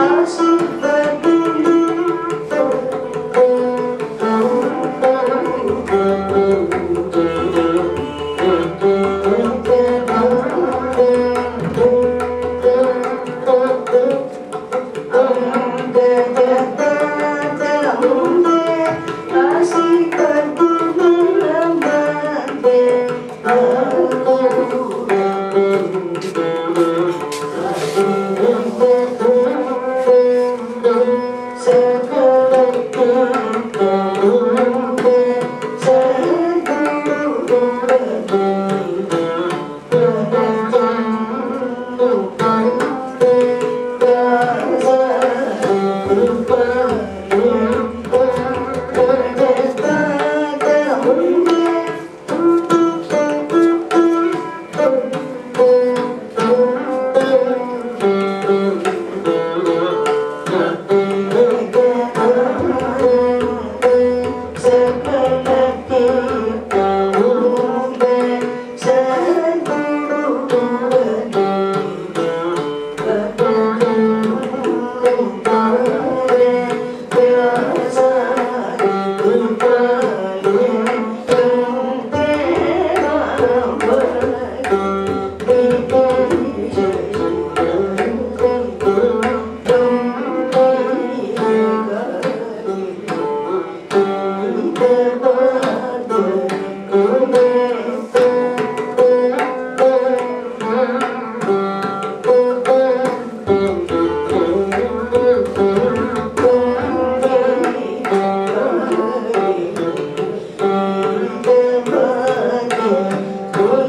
I see the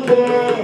Yeah.